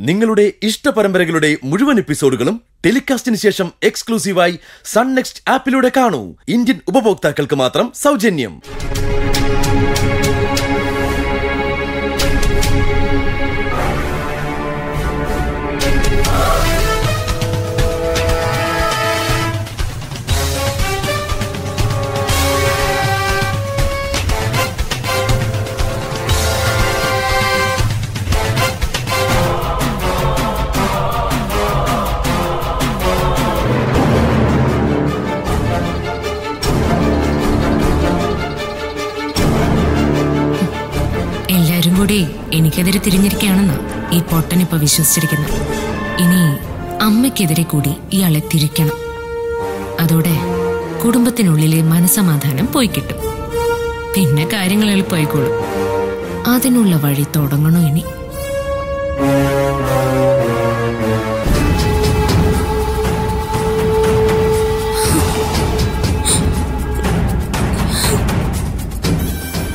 നിങ്ങളുടെ ഇഷ്ട പരമ്പരകളുടെ മുഴുവൻ എപ്പിസോഡുകളും ടെലികാസ്റ്റിന് ശേഷം എക്സ്ക്ലൂസീവായി സൺ നെക്സ്റ്റ് ആപ്പിലൂടെ കാണൂ. ഇന്ത്യൻ ഉപഭോക്താക്കൾക്ക് മാത്രം സൗജന്യം. കൂടി എനിക്കെതിരെ തിരിഞ്ഞിരിക്കുകയാണെന്ന് ഈ പൊട്ടൻ വിശ്വസിച്ചിരിക്കുന്നു. ഇനി അമ്മയ്ക്കെതിരെ കൂടി ഇയാളെ തിരിക്കണം. അതോടെ കുടുംബത്തിനുള്ളിലെ മനസമാധാനം പോയി കിട്ടും. പിന്നെ കാര്യങ്ങൾ എളുപ്പമായിക്കോളും. അതിനുള്ള വഴി തുടങ്ങണോ ഇനി?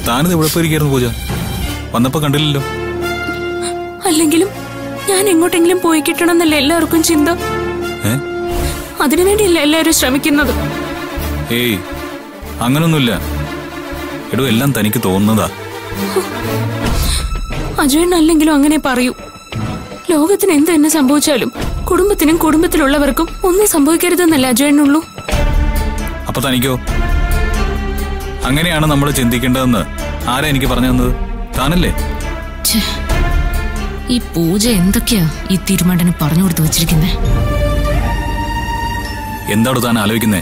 താനിത് പോയിരിക്കായിരുന്നു പൂജ? വന്നപ്പോ കണ്ടില്ലല്ലോ. അല്ലെങ്കിലും ഞാൻ എങ്ങോട്ടെങ്കിലും പോയി കിട്ടണമെന്നല്ല എല്ലാവർക്കും ചിന്ത? അതിനുവേണ്ടിയല്ല എല്ലാവരും ശ്രമിക്കുന്നത്? ഏയ് അങ്ങനൊന്നുമില്ല. എടോ എല്ലാം തനിക്ക് തോന്നുന്നതാ. അജയൻ അല്ലെങ്കിലും അങ്ങനെ പറയൂ. ലോകത്തിന് എന്ത് തന്നെ സംഭവിച്ചാലും കുടുംബത്തിനും കുടുംബത്തിലുള്ളവർക്കും ഒന്നും സംഭവിക്കരുതെന്നല്ല അജയനുള്ളൂ? അപ്പൊ തനിക്കോ? അങ്ങനെയാണ് നമ്മൾ ചിന്തിക്കേണ്ടതെന്ന് ആരാ എനിക്ക് പറഞ്ഞു തന്നത്? താനല്ലേ? ഈ പൂജ എന്തൊക്കെയാ ഈ തീരുമാനം പറഞ്ഞു കൊടുത്തു വെച്ചിരിക്കുന്നത് എന്താണ് താൻ ആലോചിക്കുന്നേ?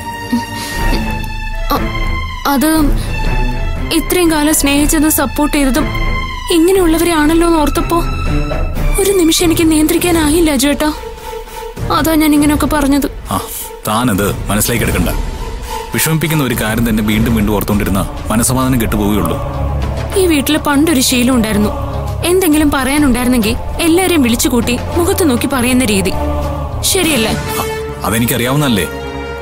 അത് ഇത്രയും കാലം സ്നേഹിച്ചതും സപ്പോർട്ട് ചെയ്തതും ഇങ്ങനെയുള്ളവരെ ആണല്ലോ എന്ന് ഓർത്തപ്പോ ഒരു നിമിഷം എനിക്ക് നിയന്ത്രിക്കാനായില്ല ചേട്ടോ അതാ ഞാൻ ഇങ്ങനെയൊക്കെ പറഞ്ഞത്. താനത് മനസ്സിലേക്ക് എടുക്കണ്ട. വിഷമിപ്പിക്കുന്ന ഒരു കാര്യം തന്നെ വീണ്ടും വീണ്ടും ഓർത്തുകൊണ്ടിരുന്ന മനസമാധാനം കെട്ടുപോവുകയുള്ളൂ. ഈ വീട്ടിൽ പണ്ടൊരു ശീലം ഉണ്ടായിരുന്നു. എന്തെങ്കിലും പറയാനുണ്ടായിരുന്നെങ്കിൽ എല്ലാരെയും വിളിച്ചു കൂട്ടി മുഖത്ത് നോക്കി പറയുന്ന രീതി. ശരിയല്ലേ? അതെനിക്കറിയാവുന്നല്ലേ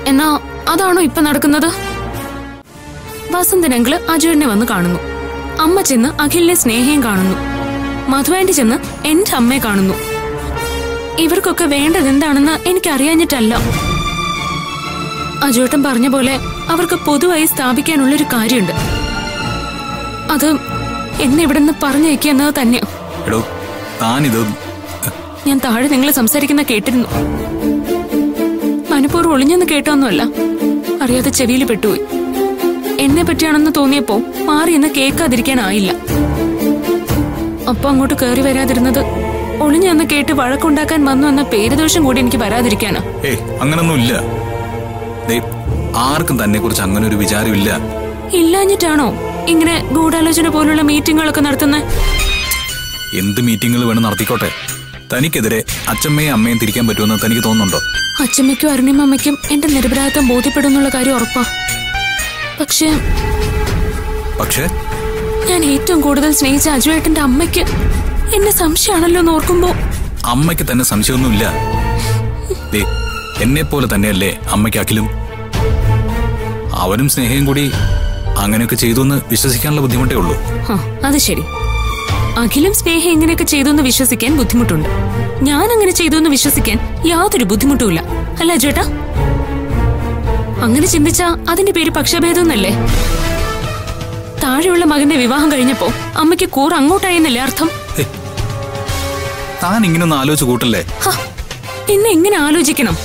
എന്നാ അതാണോ ഇപ്പൊ നടക്കുന്നത്? വസന്തനങ്കിൾ അജുവിനെ വന്ന് കാണുന്നു. അമ്മ ചെന്ന് അഖിലിനെ സ്നേഹയും കാണുന്നു. മധുവാന്റി ചെന്ന് എന്റെ അമ്മയെ കാണുന്നു. ഇവർക്കൊക്കെ വേണ്ടത് എന്താണെന്ന് എനിക്ക് അറിയാഞ്ഞിട്ടല്ല അജുവേട്ടൻ പറഞ്ഞ പോലെ അവർക്ക് പൊതുവായി സ്ഥാപിക്കാനുള്ളൊരു കാര്യമുണ്ട്. അത് എന്നെ ഇവിടെ നിന്ന് പറഞ്ഞയക്കുന്നത് തന്നെയാണ് എടോ താനിത് ഞാൻ താഴെ നിങ്ങൾ സംസാരിക്കുന്ന കേട്ടിരുന്നു. മനഃപൂർവം ഒളിഞ്ഞെന്ന് കേട്ടൊന്നുമല്ല അറിയാതെ ചെവിയിൽ പെട്ടുപോയി. എന്നെ പറ്റിയാണെന്ന് തോന്നിയപ്പോ മാറി എന്ന് കേൾക്കാതിരിക്കാനായില്ല. അപ്പൊ അങ്ങോട്ട് കയറി വരാതിരുന്നത് ഒളിഞ്ഞെന്ന് കേട്ട് വഴക്കുണ്ടാക്കാൻ വന്നു എന്ന പേരുദോഷം കൂടി എനിക്ക് വരാതിരിക്കാനാ. ഏ അങ്ങനൊന്നുമില്ല. ആർക്കും തന്നെ കുറിച്ച് അങ്ങനെ ഒരു വിചാരമില്ല. ഇല്ലാഞ്ഞിട്ടാണോ? ഇങ്ങനെ ഗൂഢാലോചന പോലുള്ള മീറ്റിങ്ങുകളൊക്കെ നടത്തുന്നത് എന്ത് മീറ്റിങ്ങുകൾ വേണം നടത്തിക്കോട്ടെ? തനിക്കെതിരെ അച്ഛമ്മയും അമ്മയും തിരിക്കാൻ പറ്റുമെന്ന് തനിക്ക് തോന്നുന്നുണ്ടോ? അച്ഛമ്മയ്ക്കും അരുണിമമ്മയ്ക്കും എന്റെ നിരപരാധിത്വം ബോധ്യപ്പെടുന്നുള്ള കാര്യം ഉറപ്പാ. പക്ഷേ പക്ഷേ? ഞാൻ ഏറ്റവും കൂടുതൽ സ്നേഹിച്ച അജുവേട്ടന്റെ അമ്മയ്ക്ക് എന്നെ സംശയമാണല്ലോ എന്ന് ഓർക്കുമ്പോ. അമ്മയ്ക്ക് തന്നെ സംശയമൊന്നുമില്ല. എന്നെ പോലെ തന്നെയല്ലേ അമ്മയ്ക്ക് അഖിലും. അവനും സ്നേഹയും കൂടി അങ്ങനെയൊക്കെ ചെയ്തു എന്ന് വിശ്വസിക്കാനുള്ള ബുദ്ധിമുട്ടേ ഉള്ളൂ. അത് ശരി. അഖിലും സ്നേഹ ഇങ്ങനെയൊക്കെ ചെയ്തു എന്ന് വിശ്വസിക്കാൻ ബുദ്ധിമുട്ടുണ്ട്. ഞാൻ അങ്ങനെ ചെയ്തു എന്ന് വിശ്വസിക്കാൻ യാതൊരു ബുദ്ധിമുട്ടുമില്ല. അല്ല ചേട്ടാ? അങ്ങനെ ചിന്തിച്ചാ അതിന്റെ പേര് പക്ഷഭേദം എന്നല്ലേ താഴെയുള്ള മകന്റെ വിവാഹം കഴിഞ്ഞപ്പോ അമ്മയ്ക്ക് കൂർ അങ്ങോട്ടായെന്നല്ലേ അർത്ഥം? താൻ താൻ ഇങ്ങനൊന്ന് ആലോചിച്ച് കൂട്ടല്ലേ? പിന്നെ എങ്ങനെ ആലോചിക്കണം?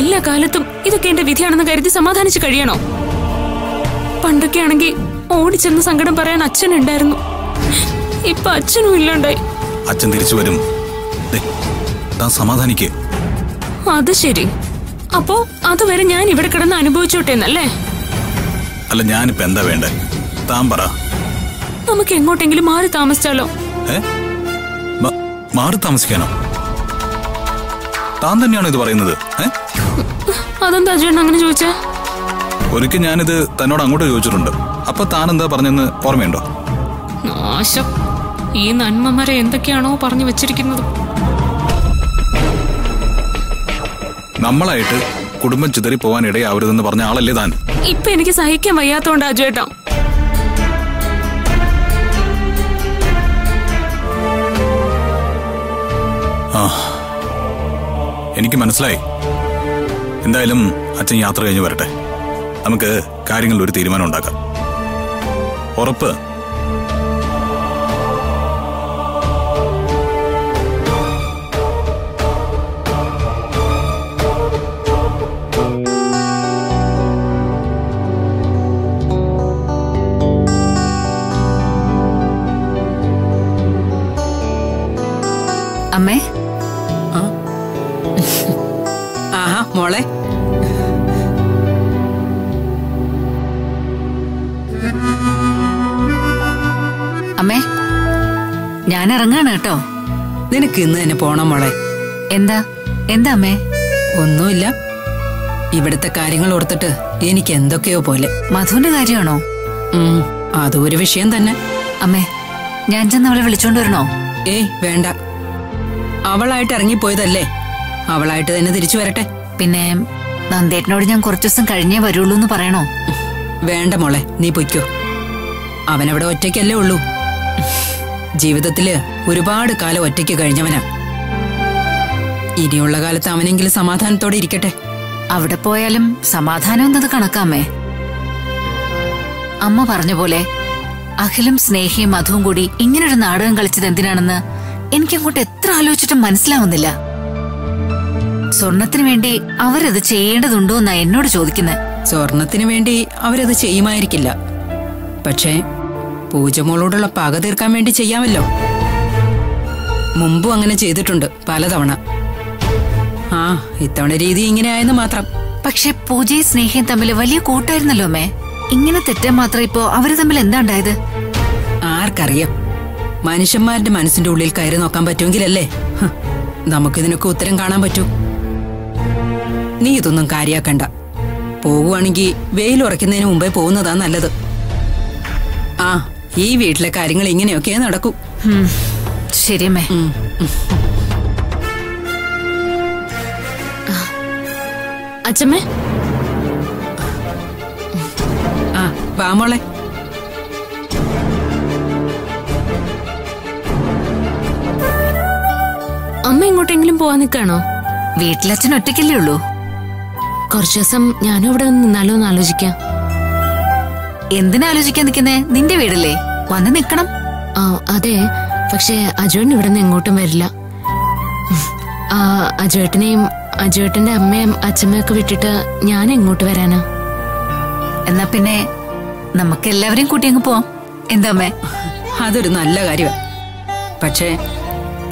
എല്ലാ കാലത്തും ഇതൊക്കെ എന്റെ വിധിയാണെന്ന് കരുതി സമാധാനിച്ചു കഴിയണോ? പണ്ടൊക്കെ ആണെങ്കിൽ ഓടിച്ചെന്ന് സങ്കടം പറയാൻ അച്ഛൻ ഉണ്ടായിരുന്നു. ഇപ്പൊ അച്ഛനും ഇല്ലാണ്ടായി. അച്ഛൻ തിരിച്ചു വരും. സമാധാനിക്ക്. അത് ശരി. അപ്പോ അതുവരെ ഞാൻ ഇവിടെ കിടന്ന് അനുഭവിച്ചോട്ടേന്നല്ലേ അല്ല ഞാനിപ്പോ എന്താ വേണ്ടേ? താൻ പറ. നമുക്ക് എങ്ങോട്ടെങ്കിലും മാറി താമസിച്ചാലോ? മാറി താമസിക്കാനോ? താൻ തന്നെയാണോ ഇത് പറയുന്നത്? അതെന്താ ചേട്ടൻ അങ്ങനെ ചോദിച്ചേ? ഒരിക്കൽ ഞാനിത് തന്നോട് അങ്ങോട്ട് ചോദിച്ചിട്ടുണ്ട്. അപ്പൊ താൻ എന്താ പറഞ്ഞെന്ന് ഓർമ്മയുണ്ടോ? നാശം. ഈ നന്മമാരെ എന്തൊക്കെയാണോ പറഞ്ഞു വെച്ചിരിക്കുന്നത്? നമ്മളായിട്ട് കുടുംബം ചിതറി പോവാൻ ഇടയാവരുതെന്ന് പറഞ്ഞ ആളല്ലേ താൻ? ഇപ്പൊ എനിക്ക് സഹിക്കാൻ വയ്യാത്തോണ്ടാ അജുവേട്ടാ ആ എനിക്ക് മനസ്സിലായി. എന്തായാലും അച്ഛൻ യാത്ര കഴിഞ്ഞ് വരട്ടെ. നമുക്ക് കാര്യങ്ങളിൽ ഒരു തീരുമാനം ഉണ്ടാക്കാം. ഉറപ്പ്? അമ്മേ? ആഹാ മോളെ. അമ്മേ ഞാൻ ഇറങ്ങാണ് കേട്ടോ. നിനക്ക് ഇന്ന് തന്നെ പോണം മോളെ. എന്താ? എന്താ അമ്മേ? ഒന്നുമില്ല. ഇവിടുത്തെ കാര്യങ്ങൾ ഓർത്തിട്ട് എനിക്ക് എന്തൊക്കെയോ പോലെ. മധുവിന്റെ കാര്യമാണോ? അതും ഒരു വിഷയം തന്നെ. അമ്മേ ഞാൻ ചെന്ന് അവളെ വിളിച്ചോണ്ട് വരണോ? ഏയ് വേണ്ട. അവളായിട്ട് ഇറങ്ങിപ്പോയതല്ലേ? അവളായിട്ട് തന്നെ തിരിച്ചു വരട്ടെ. പിന്നെ നന്ദേട്ടനോട് ഞാൻ കുറച്ചു ദിവസം കഴിഞ്ഞേ വരുള്ളൂ എന്ന് പറയണോ? വേണ്ട മോളെ നീ പൊയ്ക്കോ. അവനവിടെ ഒറ്റയ്ക്കല്ലേ ഉള്ളൂ. ജീവിതത്തിൽ ഒരുപാട് കാലം ഒറ്റയ്ക്ക് കഴിഞ്ഞവനാ. ഇനിയുള്ള കാലത്ത് അവനെങ്കിലും സമാധാനത്തോടെ ഇരിക്കട്ടെ. അവിടെ പോയാലും സമാധാനം എന്നത് കണക്കാമേ. അമ്മ പറഞ്ഞ പോലെ അഖിലും സ്നേഹിയും മധുവും കൂടി ഇങ്ങനൊരു നാടകം കളിച്ചത് എന്തിനാണെന്ന് എനിക്കങ്ങോട്ട് എത്ര ആലോചിച്ചിട്ടും മനസ്സിലാവുന്നില്ല. സ്വർണത്തിന് വേണ്ടി അവരത് ചെയ്യേണ്ടതുണ്ടോ എന്നാ എന്നോട് ചോദിക്കുന്നത് സ്വർണത്തിന് വേണ്ടി അവരത് ചെയ്യുമായിരിക്കില്ല. പക്ഷേ പൂജമോളോടുള്ള പക തീർക്കാൻ വേണ്ടി ചെയ്യാമല്ലോ. മുമ്പും അങ്ങനെ ചെയ്തിട്ടുണ്ട് പലതവണ. ആ ഇത്തവണ രീതി ഇങ്ങനെ ആയെന്ന് മാത്രം. പക്ഷെ പൂജയും സ്നേഹയും തമ്മിൽ വലിയ കൂട്ടായിരുന്നല്ലോ അമ്മേ. ഇങ്ങനെ തെറ്റാൻ മാത്രം ഇപ്പോ അവർ തമ്മിൽ എന്താ ഉണ്ടായത്? ആർക്കറിയാം. മനുഷ്യന്മാരുടെ മനസ്സിന്റെ ഉള്ളിൽ കയറി നോക്കാൻ പറ്റുമെങ്കിലല്ലേ? നമുക്ക് നമുക്കിതിനൊക്കെ ഉത്തരം കാണാൻ പറ്റൂ. നീ ഇതൊന്നും കാര്യാക്കണ്ട. പോകുവാണെങ്കിൽ വെയിൽ ഉറയ്ക്കുന്നതിന് മുമ്പേ പോകുന്നതാ നല്ലത്. ആ ഈ വീട്ടിലെ കാര്യങ്ങൾ ഇങ്ങനെയൊക്കെ നടക്കൂ. ശരിയമ്മേ. അച്ഛമ്മേ. ആ വാമോളെ അമ്മ ഇങ്ങോട്ടെങ്കിലും പോവാൻ നിൽക്കാണോ വീട്ടിലച്ഛൻ ഒറ്റയ്ക്കല്ലേ ഉള്ളൂ. കുറച്ചു ദിവസം ഞാനും ഇവിടെ ഒന്ന് നിന്നാലോ എന്ന് ആലോചിക്കാം. എന്തിനാ ആലോചിക്കാൻ നിൽക്കുന്നേ? നിന്റെ വീടല്ലേ? വന്ന് നിക്കണം ആ അതെ. പക്ഷേ അജുവേട്ടൻ ഇവിടെ നിന്ന് എങ്ങോട്ടും വരില്ല. ആ അജുവേട്ടനെയും അജുവേട്ടന്റെ അമ്മയും അച്ഛമ്മയൊക്കെ വിട്ടിട്ട് ഞാൻ എങ്ങോട്ട് വരാനാ? എന്നാ പിന്നെ നമുക്ക് എല്ലാവരെയും കൂട്ടി അങ്ങ് പോവാം. എന്താ അമ്മേ? അതൊരു നല്ല കാര്യമാണ് പക്ഷേ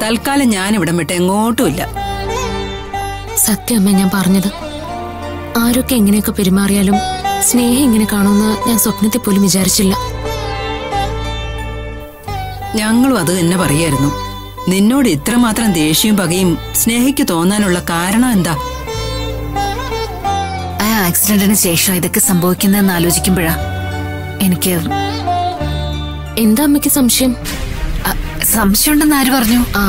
തൽക്കാലം ഞാൻ ഇവിടെ വിട്ട് എങ്ങോട്ടുമില്ല സത്യം അമ്മ ഞാൻ പറഞ്ഞത്. ആരൊക്കെ എങ്ങനെയൊക്കെ പെരുമാറിയാലും സ്നേഹം ഇങ്ങനെ കാണുമെന്ന് ഞാൻ സ്വപ്നത്തിൽ പോലും വിചാരിച്ചില്ല. ഞങ്ങളും അത് തന്നെ പറയായിരുന്നു. നിന്നോട് ഇത്രമാത്രം ദേഷ്യവും പകയും സ്നേഹിക്ക് തോന്നാനുള്ള കാരണം എന്താ? ആ ആക്സിഡന്റിന് ശേഷം ഇതൊക്കെ സംഭവിക്കുന്നതെന്ന് ആലോചിക്കുമ്പോഴാ എനിക്ക് എന്താ അമ്മയ്ക്ക് സംശയം? സംശയം ഉണ്ടെന്ന് ആര് പറഞ്ഞു? ആ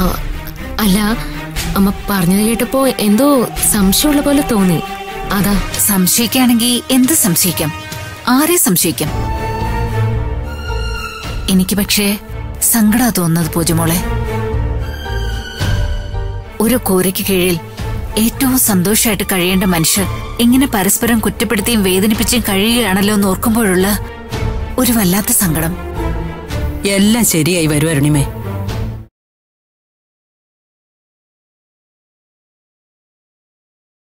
അല്ല അമ്മ പറഞ്ഞത് കേട്ടപ്പോ എന്തോ സംശയമുള്ള പോലെ തോന്നി. അതാ സംശയിക്കുകയാണെങ്കിൽ എന്ത് സംശയിക്കാം? ആരെ സംശയിക്കാം? എനിക്ക് പക്ഷേ സങ്കടാ തോന്നുന്നത് പൂജമോളെ ഒരു കോരയ്ക്ക് കീഴിൽ ഏറ്റവും സന്തോഷമായിട്ട് കഴിയേണ്ട മനുഷ്യർ ഇങ്ങനെ പരസ്പരം കുറ്റപ്പെടുത്തിയും വേദനിപ്പിച്ചും കഴിയുകയാണല്ലോ എന്ന് ഓർക്കുമ്പോഴുള്ള ഒരു വല്ലാത്ത സങ്കടം. എല്ലാം ശരിയായി വരും